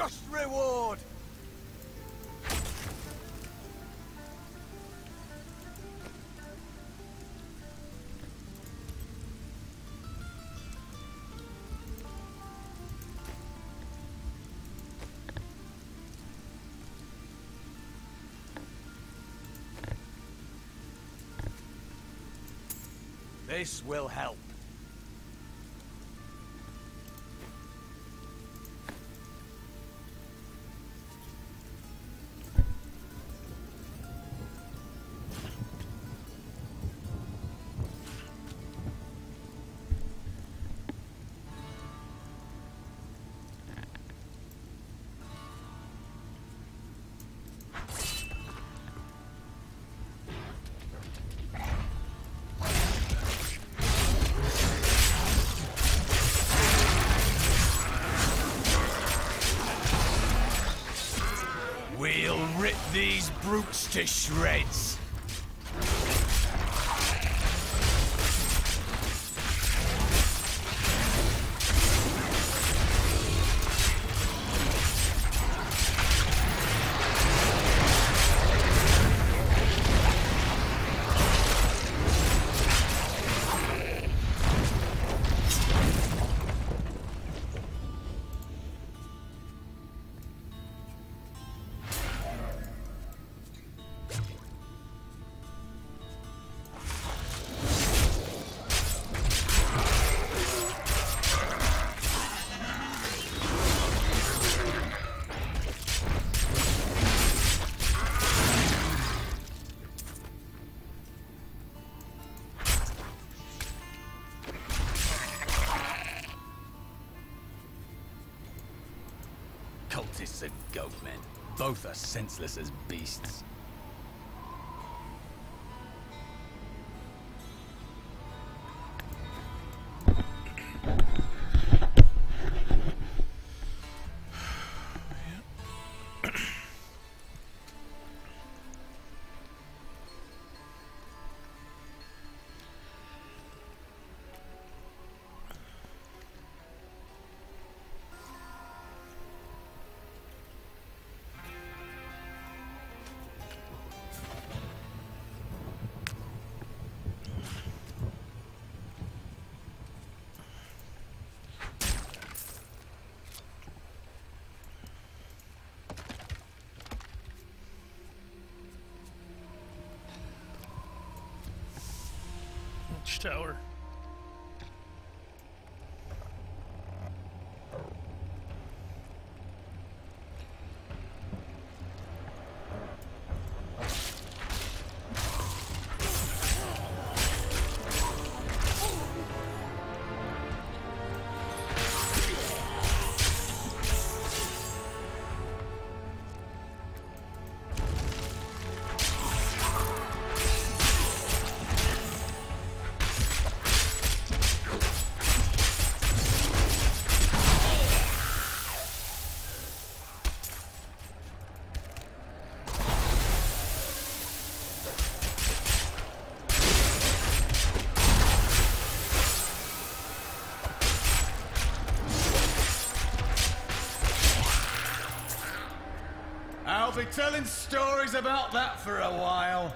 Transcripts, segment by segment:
just reward! This will help. To shreds. Both are senseless as beasts. Watchtower. Be telling stories about that for a while.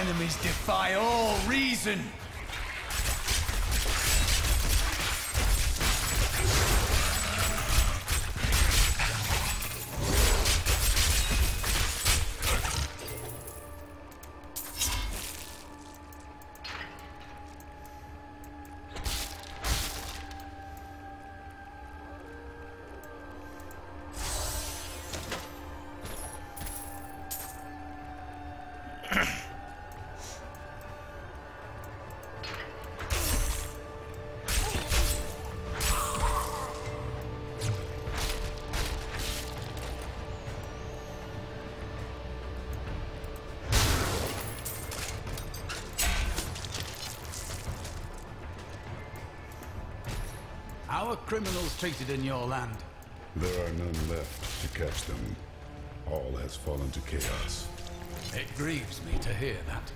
Enemies defy all reason! How are criminals treated in your land? There are none left to catch them. All has fallen to chaos. It grieves me to hear that.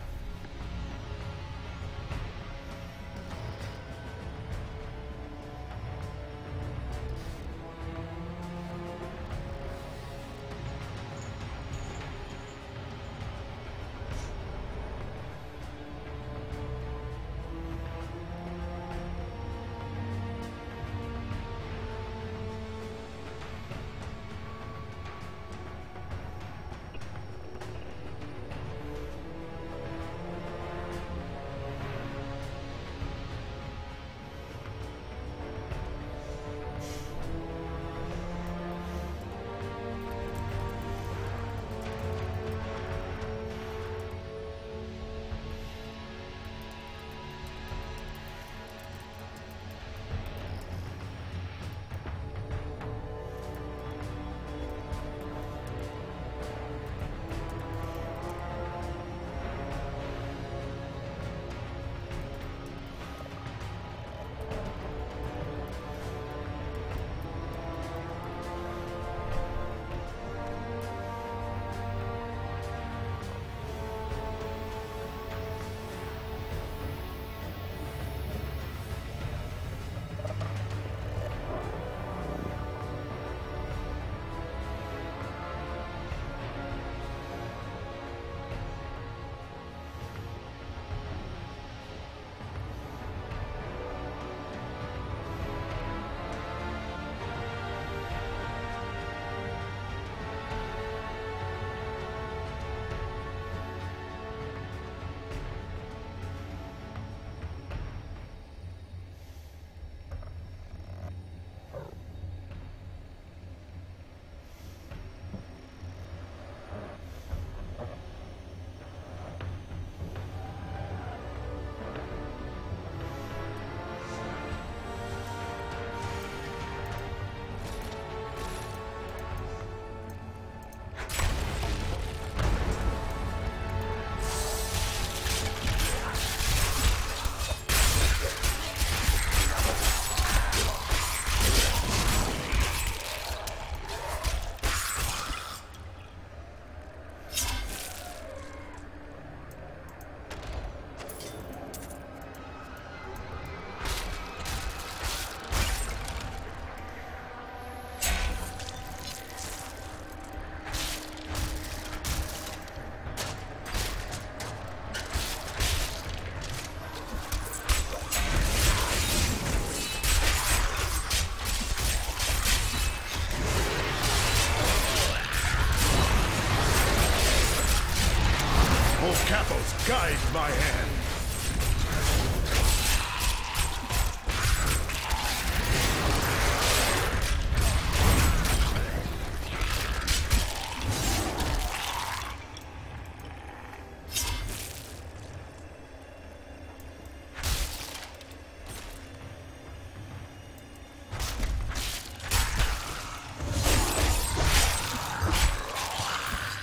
Guide my hand.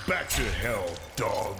Back to hell, dog.